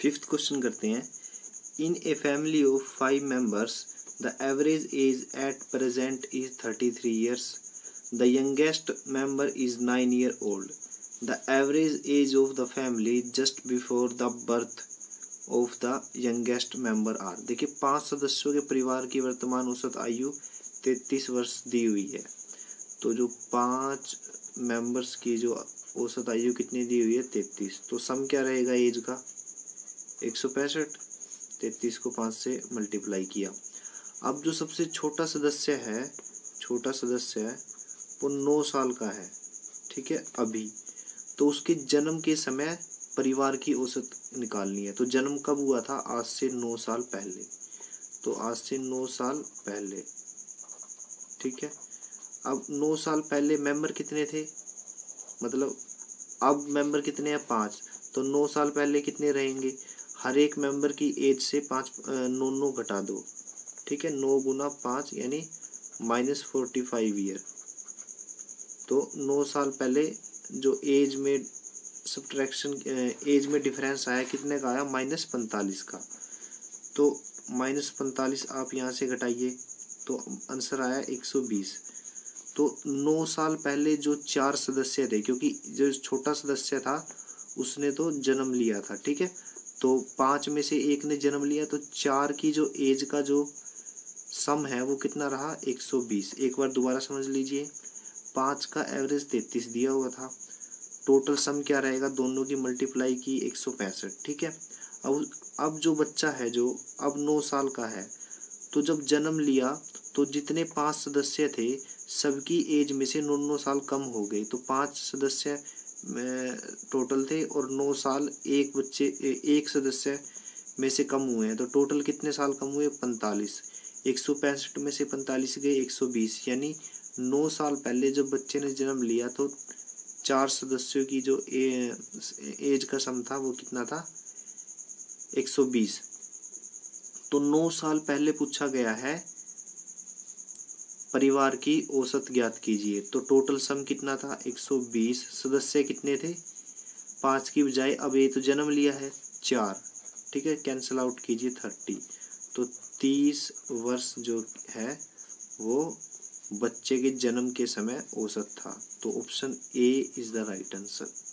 Fifth question करते हैं. In a family of five members the average age at present is thirty three years the youngest member is nine year old the average age of the family just before the birth of the youngest member are देखिए, पाँच सदस्यों के परिवार की वर्तमान औसत आयु तैतीस वर्ष दी हुई है. तो जो पाँच मेंबर्स की जो औसत आयु कितनी दी हुई है? तैतीस. तो सम क्या रहेगा एज का? एक सौ पैंसठ, तैतीस को पाँच से मल्टीप्लाई किया। अब जो सबसे छोटा सदस्य है, छोटा सदस्य है, वो नौ साल का है, ठीक है, अभी। तो उसके जन्म के समय परिवार की औसत निकालनी है। तो जन्म कब हुआ था? आज से नौ साल पहले। तो आज से नौ साल पहले, ठीक है? अब नौ साल पहले मेंबर कितने थे? मतलब अब मेंबर कितने हैं? पाँच। तो नौ साल पहले कितने रहेंगे? हर एक मेंबर की एज से पाँच नौ नौ घटा दो। ठीक है? नौ गुना पाँच, यानी माइनस फोर्टी फाइव ईयर तो नौ साल पहले जो एज में सब्ट्रैक्शन एज में डिफरेंस आया, कितने का आया? माइनस पैंतालीस का। तो माइनस पैंतालीस आप यहाँ से घटाइए तो आंसर आया एक सौ बीस। तो नौ साल पहले जो चार सदस्य थे, क्योंकि जो छोटा सदस्य था, उसने तो जन्म लिया था, ठीक है? तो पाँच में से एक ने जन्म लिया तो चार की जो एज का जो सम है, वो कितना रहा? 120 एक बार दोबारा समझ लीजिए। पाँच का एवरेज तैतीस दिया हुआ था। टोटल सम क्या रहेगा? दोनों की मल्टीप्लाई की एक सौ पैंसठ, ठीक है? अब अब जो बच्चा है जो, अब नौ साल का है तो जब जन्म लिया तो जितने पाँच सदस्य थे, सबकी एज में से नौ नौ साल कम हो गए। तो पाँच सदस्य टोटल थे और नौ साल एक बच्चे एक सदस्य में से कम हुए हैं। तो टोटल कितने साल कम हुए? पैंतालीस। एक सौ पैंसठ में से पैंतालीस गए एक सौ बीस। यानी नौ साल पहले जब बच्चे ने जन्म लिया तो चार सदस्यों की जो ए, एज का सम था वो कितना था? एक सौ बीस। तो नौ साल पहले पूछा गया है परिवार की औसत ज्ञात कीजिए। तो टोटल सम कितना था? 120 सदस्य कितने थे? पाँच की बजाय, अब ये तो जन्म लिया है, चार। ठीक है? कैंसिल आउट कीजिए थर्टी तो तीस वर्ष जो है, वो बच्चे के जन्म के समय औसत था। तो option A is the right answer